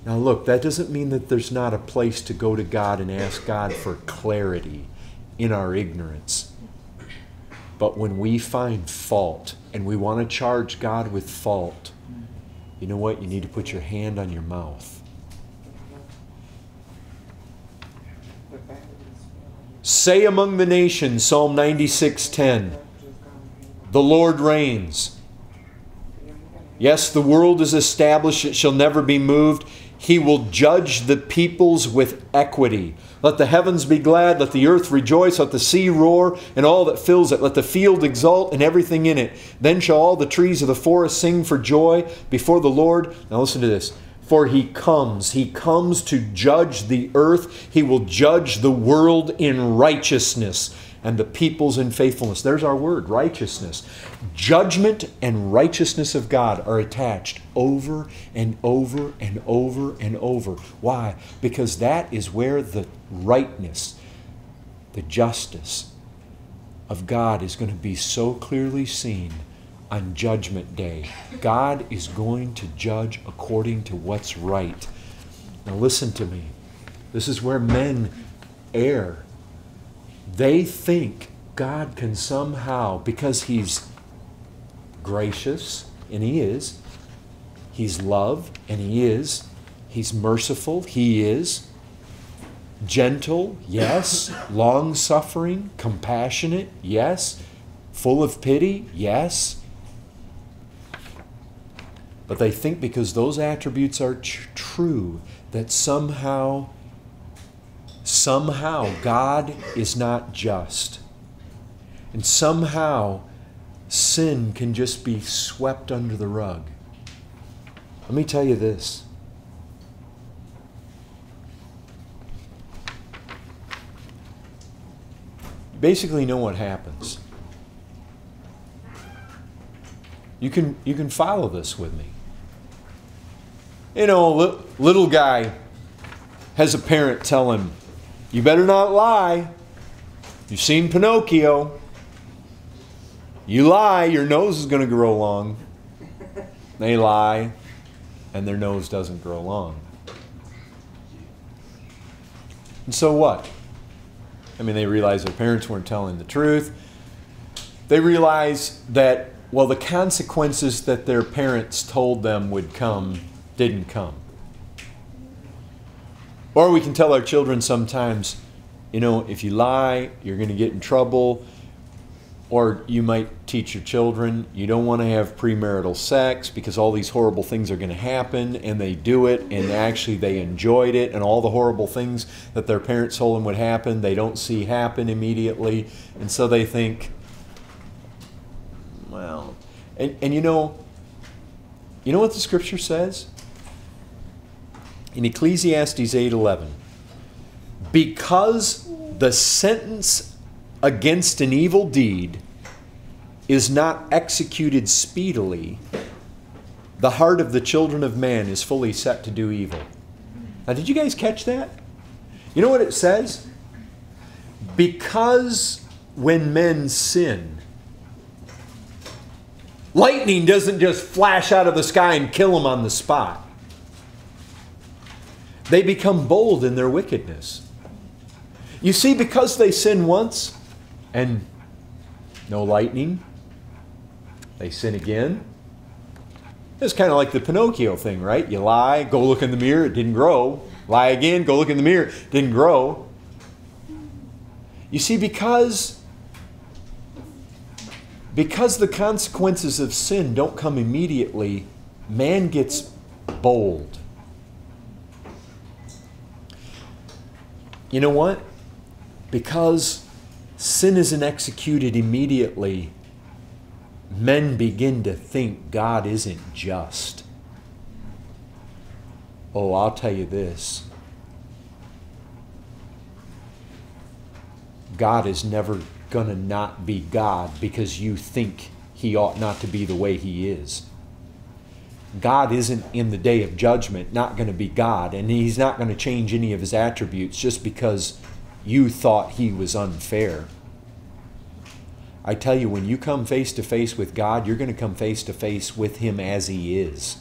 Now, look, that doesn't mean that there's not a place to go to God and ask God for clarity in our ignorance. But when we find fault and we want to charge God with fault, you know what? You need to put your hand on your mouth Say among the nations, Psalm 96:10, the Lord reigns. Yes, the world is established, it shall never be moved. He will judge the peoples with equity. Let the heavens be glad, let the earth rejoice, let the sea roar, and all that fills it. Let the field exult, and everything in it. Then shall all the trees of the forest sing for joy before the Lord. Now listen to this. For he comes, he comes to judge the earth. He will judge the world in righteousness and the peoples in faithfulness. There's our word, righteousness. Judgment and righteousness of God are attached over and over and over and over. Why? Because that is where the rightness, the justice of God is going to be so clearly seen on Judgment Day. God is going to judge according to what's right. Now, listen to me. This is where men err they think God can somehow, because He's gracious, and He is, He's love, and He is, He's merciful, He is, gentle, yes, long suffering, compassionate, yes, full of pity, yes. But they think because those attributes are tr- true, that somehow somehow God is not just. And somehow sin can just be swept under the rug. Let me tell you this. You basically know what happens. You can, you can follow this with me. You know, little guy has a parent tell him, you better not lie. You've seen Pinocchio. You lie, your nose is going to grow long. They lie, and their nose doesn't grow long. And so what? I mean, they realize their parents weren't telling the truth. They realize that, well, the consequences that their parents told them would come didn't come. Or we can tell our children sometimes, you know, if you lie, you're going to get in trouble. Or you might teach your children, you don't want to have premarital sex because all these horrible things are going to happen, and they do it, and actually they enjoyed it, and all the horrible things that their parents told them would happen, they don't see happen immediately, and so they think, well, and, and you know, you know what the scripture says? In Ecclesiastes 8:11 because the sentence against an evil deed is not executed speedily the heart of the children of man is fully set to do evil. Now did you guys catch that? You know what it says? Because when men sin lightning doesn't just flash out of the sky and kill them on the spot. They become bold in their wickedness. You see, because they sin once and no lightning, they sin again. It's kind of like the Pinocchio thing, right? You lie, go look in the mirror, it didn't grow. Lie again, go look in the mirror, it didn't grow. You see, because because the consequences of sin don't come immediately, man gets bold. You know what? Because sin isn't executed immediately, men begin to think God isn't just. Oh, I'll tell you this God is never going to not be God because you think he ought not to be the way he is. God isn't in the day of judgment not going to be God, and He's not going to change any of His attributes just because you thought He was unfair. I tell you, when you come face to face with God, you're going to come face to face with Him as He is.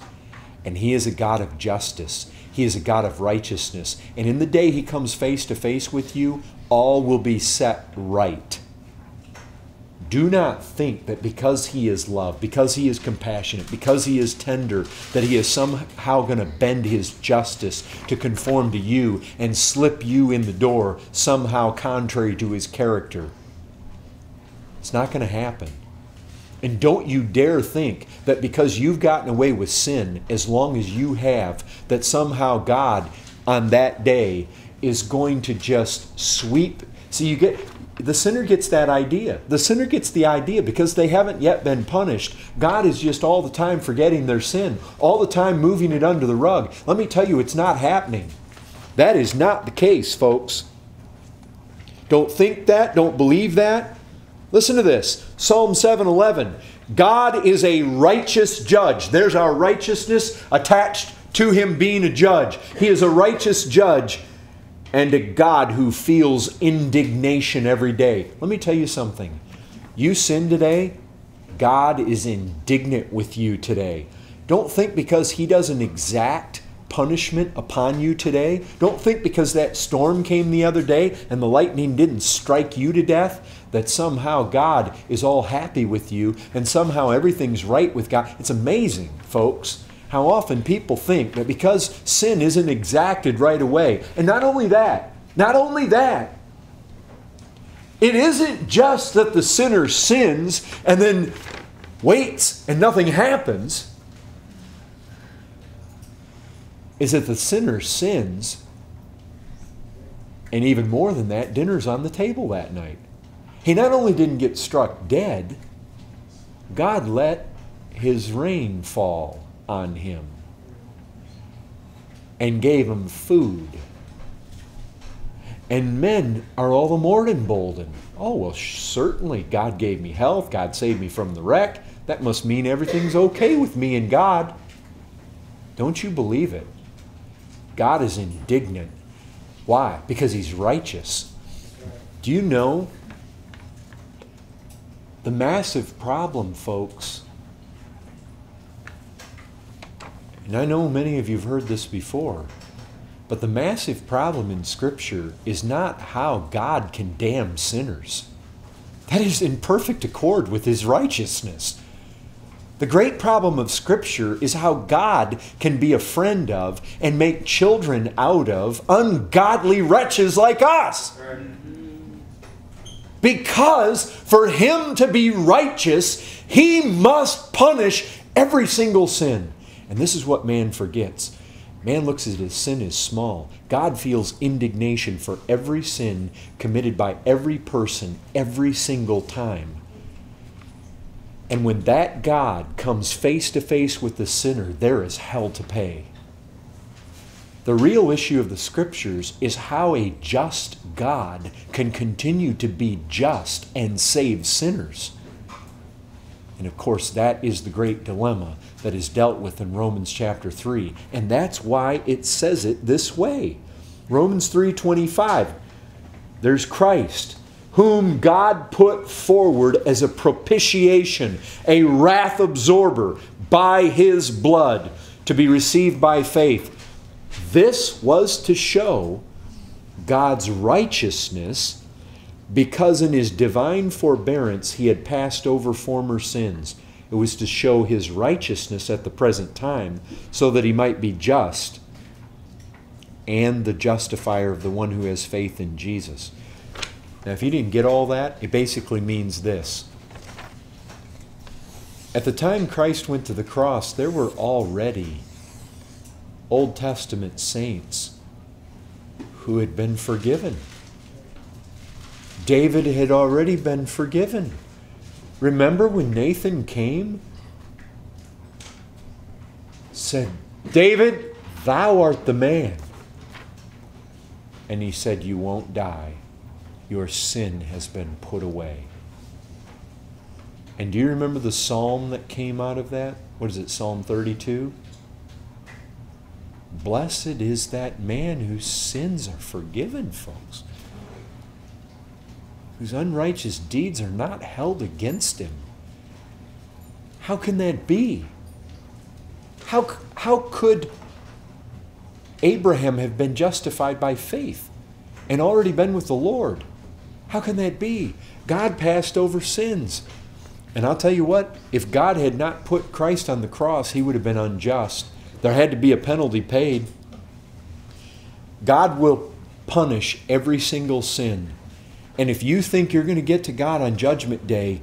And He is a God of justice, He is a God of righteousness. And in the day He comes face to face with you, all will be set right. Do not think that because he is love, because he is compassionate, because he is tender, that he is somehow going to bend his justice to conform to you and slip you in the door somehow contrary to his character. It's not going to happen. And don't you dare think that because you've gotten away with sin as long as you have, that somehow God on that day is going to just sweep. See, you get the sinner gets that idea. The sinner gets the idea because they haven't yet been punished. God is just all the time forgetting their sin, all the time moving it under the rug. Let me tell you, it's not happening. That is not the case, folks. Don't think that, don't believe that. Listen to this. Psalm 7:11. God is a righteous judge. There's our righteousness attached to him being a judge. He is a righteous judge and a God who feels indignation every day. Let me tell you something. You sin today, God is indignant with you today. Don't think because He doesn't exact punishment upon you today. Don't think because that storm came the other day and the lightning didn't strike you to death that somehow God is all happy with you and somehow everything's right with God. It's amazing, folks how often people think that because sin isn't exacted right away, and not only that, not only that, it isn't just that the sinner sins and then waits and nothing happens. Is that the sinner sins, and even more than that, dinner's on the table that night. He not only didn't get struck dead, God let his rain fall on him and gave him food. And men are all the more emboldened. Oh, well, certainly God gave me health. God saved me from the wreck. That must mean everything's okay with me and God. Don't you believe it? God is indignant. Why? Because he's righteous. Do you know the massive problem, folks, And I know many of you have heard this before, but the massive problem in Scripture is not how God can damn sinners. That is in perfect accord with His righteousness. The great problem of Scripture is how God can be a friend of and make children out of ungodly wretches like us. Because for Him to be righteous, He must punish every single sin. And this is what man forgets. Man looks at his sin as small. God feels indignation for every sin committed by every person every single time. And when that God comes face to face with the sinner, there is hell to pay. The real issue of the scriptures is how a just God can continue to be just and save sinners. And of course, that is the great dilemma that is dealt with in Romans chapter 3. And that's why it says it this way. Romans 3:25. There's Christ, whom God put forward as a propitiation, a wrath absorber by his blood to be received by faith. This was to show God's righteousness because in his divine forbearance he had passed over former sins. It was to show his righteousness at the present time, so that he might be just and the justifier of the one who has faith in Jesus. Now, if you didn't get all that, it basically means this. At the time Christ went to the cross, there were already Old Testament saints who had been forgiven. David had already been forgiven. Remember when Nathan came? Said, David, thou art the man. And he said, You won't die. Your sin has been put away. And do you remember the psalm that came out of that? What is it, Psalm 32? Blessed is that man whose sins are forgiven, folks whose unrighteous deeds are not held against him. How can that be? How, how could Abraham have been justified by faith and already been with the Lord? How can that be? God passed over sins. And I'll tell you what, if God had not put Christ on the cross, he would have been unjust. There had to be a penalty paid. God will punish every single sin. And if you think you're going to get to God on Judgment Day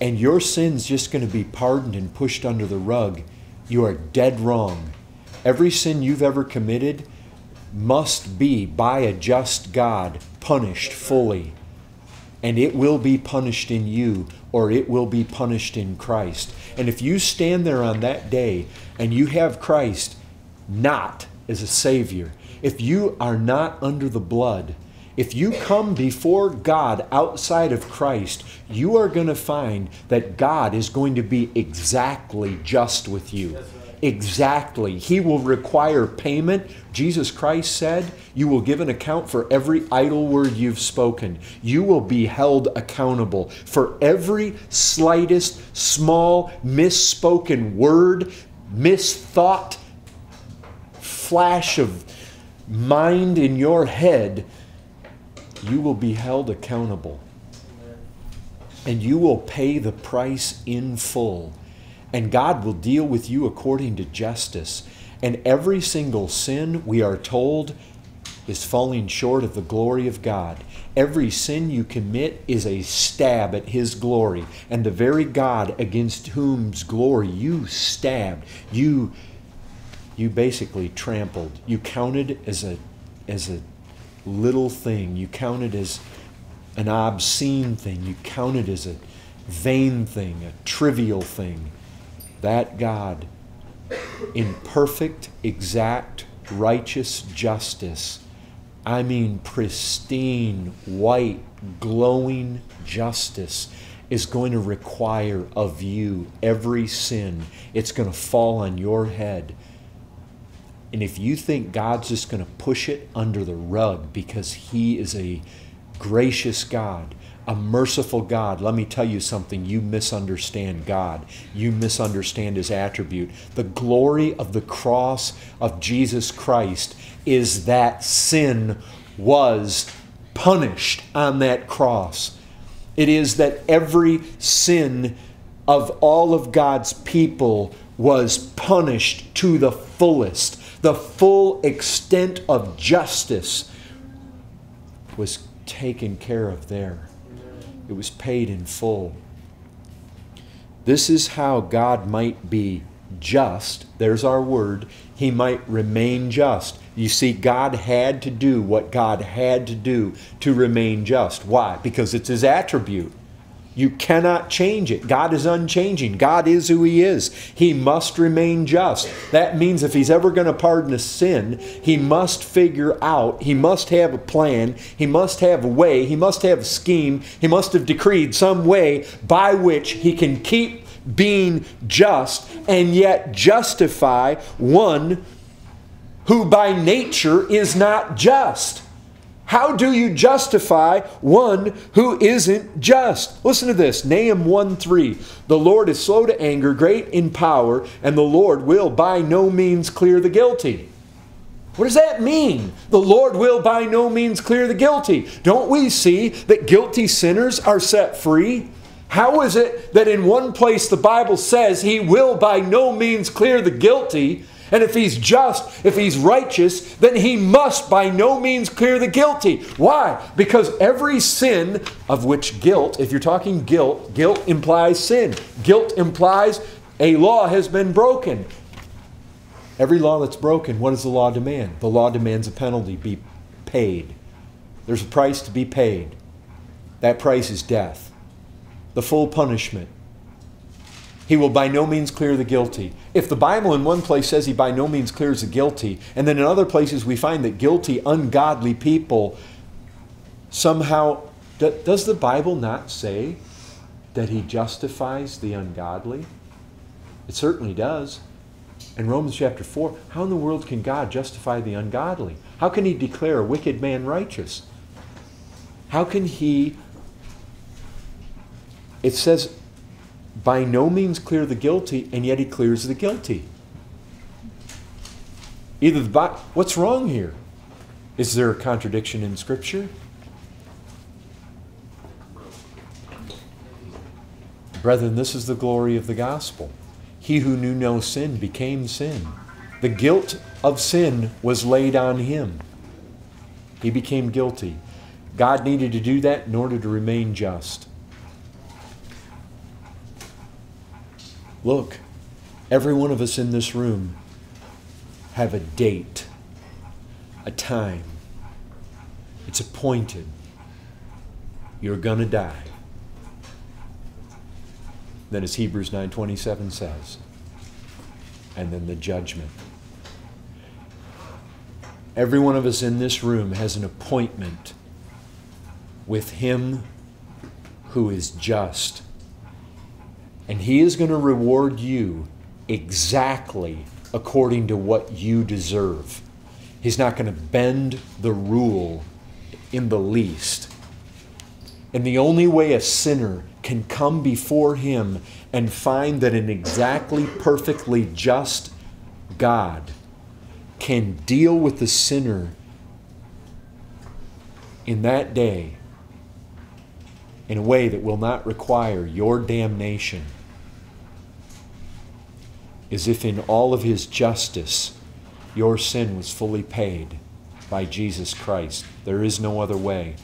and your sin's just going to be pardoned and pushed under the rug, you are dead wrong. Every sin you've ever committed must be, by a just God, punished fully. And it will be punished in you, or it will be punished in Christ. And if you stand there on that day and you have Christ not as a Savior, if you are not under the blood, if you come before God outside of Christ, you are going to find that God is going to be exactly just with you. Exactly. He will require payment. Jesus Christ said, You will give an account for every idle word you've spoken. You will be held accountable for every slightest, small, misspoken word, misthought, flash of mind in your head. You will be held accountable. And you will pay the price in full and God will deal with you according to justice. And every single sin, we are told, is falling short of the glory of God. Every sin you commit is a stab at His glory. And the very God against whom's glory you stabbed, you, you basically trampled. You counted as a, as a little thing. You count it as an obscene thing. You count it as a vain thing, a trivial thing that God, in perfect, exact, righteous justice, I mean pristine, white, glowing justice, is going to require of you every sin. It's going to fall on your head. And if you think God's just going to push it under the rug because He is a gracious God, a merciful God, let me tell you something. You misunderstand God. You misunderstand His attribute. The glory of the cross of Jesus Christ is that sin was punished on that cross. It is that every sin of all of God's people was punished to the fullest. The full extent of justice was taken care of there. It was paid in full. This is how God might be just. There's our word. He might remain just. You see, God had to do what God had to do to remain just. Why? Because it's His attribute. You cannot change it. God is unchanging. God is who He is. He must remain just. That means if He's ever going to pardon a sin, He must figure out, He must have a plan, He must have a way, He must have a scheme, He must have decreed some way by which He can keep being just and yet justify one who by nature is not just. How do you justify one who isn't just? Listen to this Nahum 1 3. The Lord is slow to anger, great in power, and the Lord will by no means clear the guilty. What does that mean? The Lord will by no means clear the guilty. Don't we see that guilty sinners are set free? How is it that in one place the Bible says he will by no means clear the guilty, and if he's just, if he's righteous, then he must by no means clear the guilty. Why? Because every sin of which guilt, if you're talking guilt, guilt implies sin. Guilt implies a law has been broken. Every law that's broken, what does the law demand? The law demands a penalty be paid. There's a price to be paid. That price is death. The full punishment he will by no means clear the guilty. If the Bible in one place says he by no means clears the guilty, and then in other places we find that guilty, ungodly people somehow. Does the Bible not say that he justifies the ungodly? It certainly does. In Romans chapter 4, how in the world can God justify the ungodly? How can he declare a wicked man righteous? How can he. It says by no means clear the guilty, and yet he clears the guilty. Either the what's wrong here? Is there a contradiction in Scripture? Brethren, this is the glory of the gospel. He who knew no sin became sin. The guilt of sin was laid on him. He became guilty. God needed to do that in order to remain just. Look, every one of us in this room have a date, a time. It's appointed. You're going to die. Then as Hebrews 9:27 says, and then the judgment. Every one of us in this room has an appointment with him who is just. And he is going to reward you exactly according to what you deserve. He's not going to bend the rule in the least. And the only way a sinner can come before him and find that an exactly perfectly just God can deal with the sinner in that day in a way that will not require your damnation is if in all of his justice your sin was fully paid by Jesus Christ. There is no other way.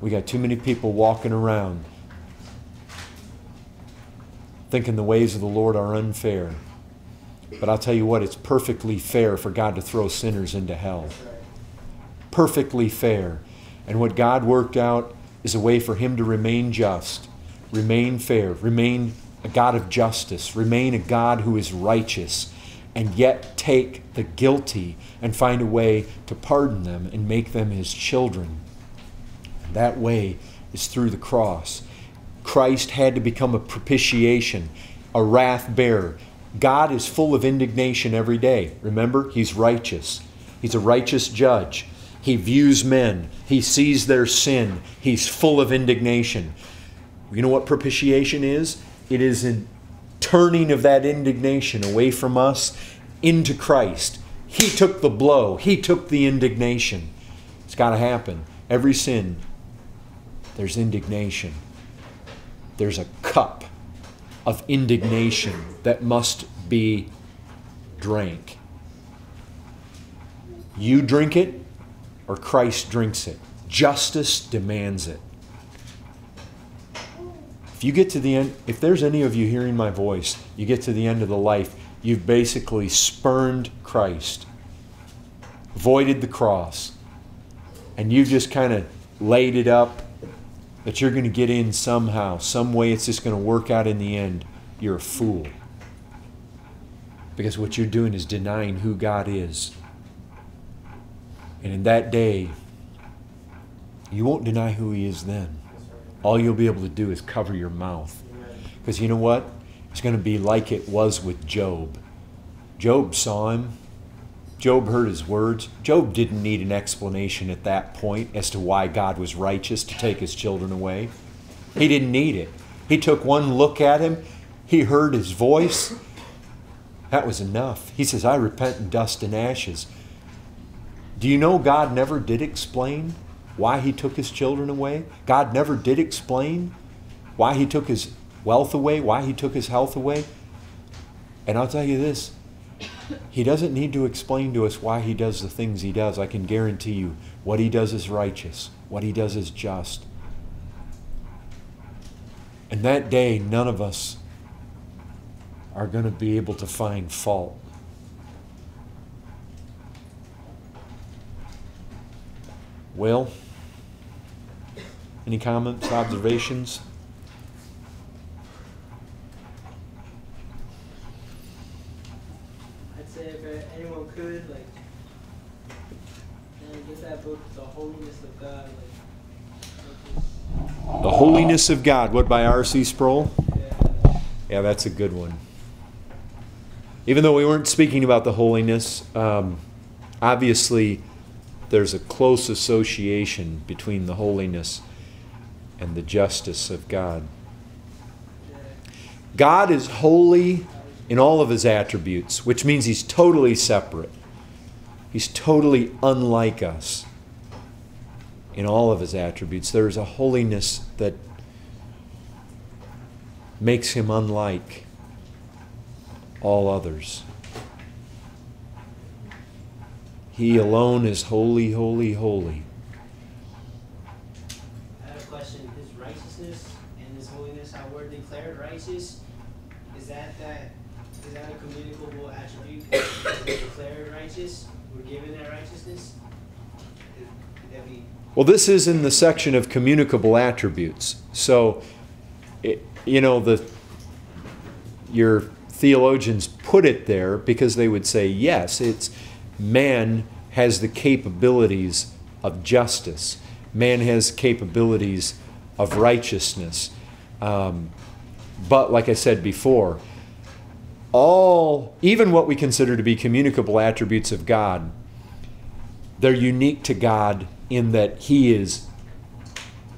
We got too many people walking around thinking the ways of the Lord are unfair. But I'll tell you what, it's perfectly fair for God to throw sinners into hell. Perfectly fair. And what God worked out is a way for Him to remain just, remain fair, remain a God of justice, remain a God who is righteous, and yet take the guilty and find a way to pardon them and make them His children. And that way is through the cross. Christ had to become a propitiation, a wrath bearer. God is full of indignation every day. Remember, He's righteous. He's a righteous judge. He views men. He sees their sin. He's full of indignation. You know what propitiation is? It is a turning of that indignation away from us into Christ. He took the blow, He took the indignation. It's got to happen. Every sin, there's indignation. There's a cup of indignation that must be drank. You drink it, or Christ drinks it. Justice demands it. If you get to the end, if there's any of you hearing my voice, you get to the end of the life, you've basically spurned Christ, voided the cross, and you've just kind of laid it up that you're going to get in somehow, some way it's just going to work out in the end, you're a fool. Because what you're doing is denying who God is. And in that day, you won't deny who He is then. All you'll be able to do is cover your mouth. Because you know what? It's going to be like it was with Job. Job saw him. Job heard his words. Job didn't need an explanation at that point as to why God was righteous to take his children away. He didn't need it. He took one look at him, he heard his voice. That was enough. He says, I repent in dust and ashes. Do you know God never did explain why he took his children away? God never did explain why he took his wealth away, why he took his health away. And I'll tell you this he doesn't need to explain to us why he does the things he does. I can guarantee you what he does is righteous, what he does is just. And that day, none of us are going to be able to find fault. Well, any comments, observations? I'd say if anyone could, like, get that book, The Holiness of God. Like, The Holiness of God. What by R.C. Sproul? yeah, Yeah, that's a good one. Even though we weren't speaking about the holiness, um, obviously there's a close association between the holiness and the justice of God. God is holy in all of his attributes, which means he's totally separate. He's totally unlike us in all of his attributes. There's a holiness that makes him unlike all others. He alone is holy, holy, holy. I have a question. His righteousness and his holiness, how we're declared righteous, is that that is that a communicable attribute? We're declared righteous? We're given that righteousness? Could could that be Well, this is in the section of communicable attributes. So, it, you know, the your theologians put it there because they would say, yes, it's man has the capabilities of justice. Man has capabilities of righteousness. Um, but like I said before, all, even what we consider to be communicable attributes of God, they're unique to God in that He is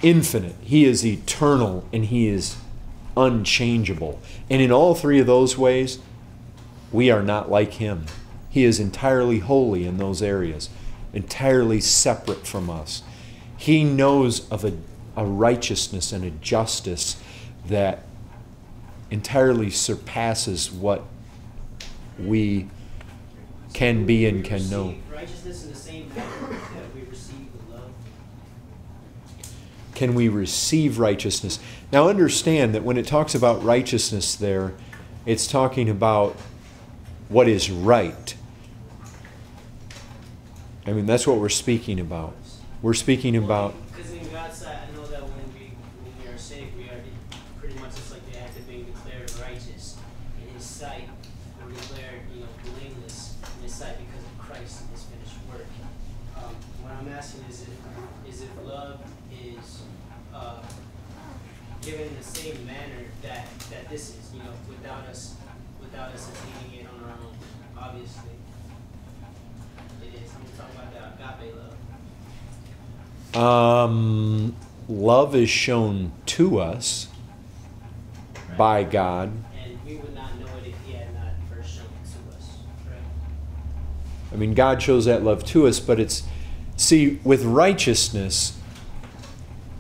infinite, He is eternal, and He is unchangeable. And in all three of those ways, we are not like Him. He is entirely holy in those areas, entirely separate from us. He knows of a, a righteousness and a justice that entirely surpasses what we can be and can know. righteousness in the same manner that we receive the love? can we receive righteousness? Now, understand that when it talks about righteousness there, it's talking about what is right. I mean, that's what we're speaking about. We're speaking about, Because in God's sight, I know that when we when we are saved, we are de- pretty much just like the act of being declared righteous in His sight. We're declared, you know, blameless in His sight because of Christ and His finished work. Um, what I'm asking is if is if love is uh, given in the same manner that that this is, you know, without us without us attaining it on our own. Obviously, it is. I'm talking about the agape love. Um, love is shown to us right? by God. And we would not know it if he had not first shown it to us. Correct? I mean, God shows that love to us, but it's, see, with righteousness,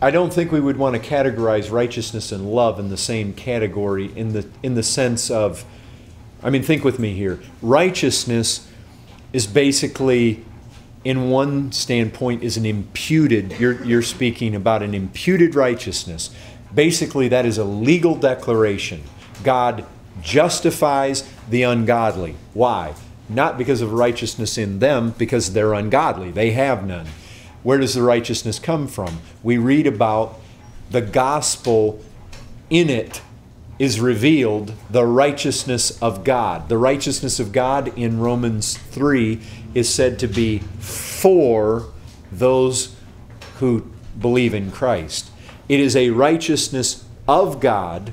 I don't think we would want to categorize righteousness and love in the same category in the, in the sense of, I mean, think with me here. Righteousness is basically, in one standpoint, is an imputed, you're, you're speaking about an imputed righteousness. Basically, that is a legal declaration. God justifies the ungodly. Why? Not because of righteousness in them, because they're ungodly. They have none. Where does the righteousness come from? We read about the gospel in it is revealed the righteousness of God. The righteousness of God in Romans 3 is said to be for those who believe in Christ. It is a righteousness of God.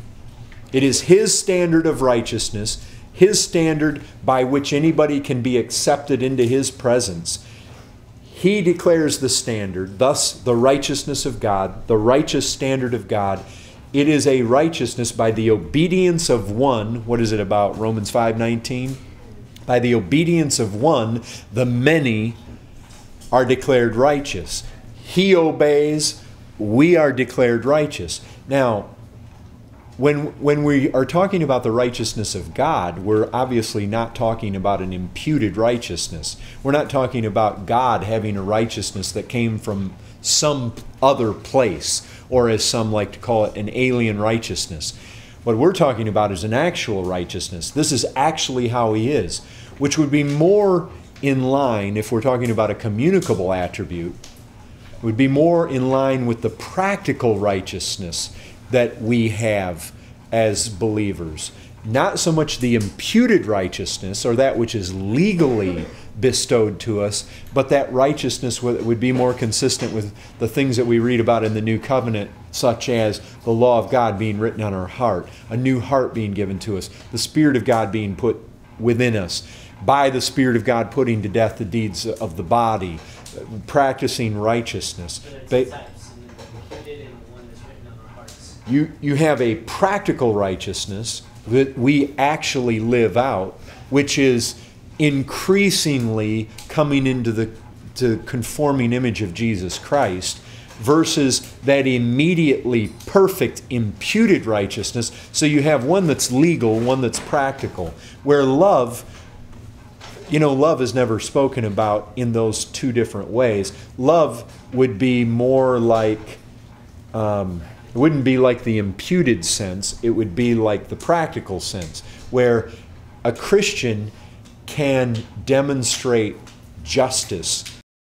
It is His standard of righteousness, His standard by which anybody can be accepted into His presence. He declares the standard, thus the righteousness of God, the righteous standard of God. It is a righteousness by the obedience of one. What is it about Romans 5:19? By the obedience of one, the many are declared righteous. He obeys, we are declared righteous. Now, when, when we are talking about the righteousness of God, we're obviously not talking about an imputed righteousness. We're not talking about God having a righteousness that came from some other place, or as some like to call it, an alien righteousness. What we're talking about is an actual righteousness. This is actually how He is, which would be more in line, if we're talking about a communicable attribute, would be more in line with the practical righteousness that we have as believers. Not so much the imputed righteousness or that which is legally bestowed to us, but that righteousness would would be more consistent with the things that we read about in the new covenant, such as the law of God being written on our heart, a new heart being given to us, the Spirit of God being put within us, by the Spirit of God putting to death the deeds of the body, practicing righteousness. So They- there's two types, and the imputed and the one that's written on our hearts. you, you have a practical righteousness that we actually live out, which is increasingly coming into the to conforming image of Jesus Christ, versus that immediately perfect imputed righteousness. So you have one that's legal, one that's practical. Where love, you know, love is never spoken about in those two different ways. Love would be more like, um, it wouldn't be like the imputed sense, it would be like the practical sense, where a Christian can demonstrate justice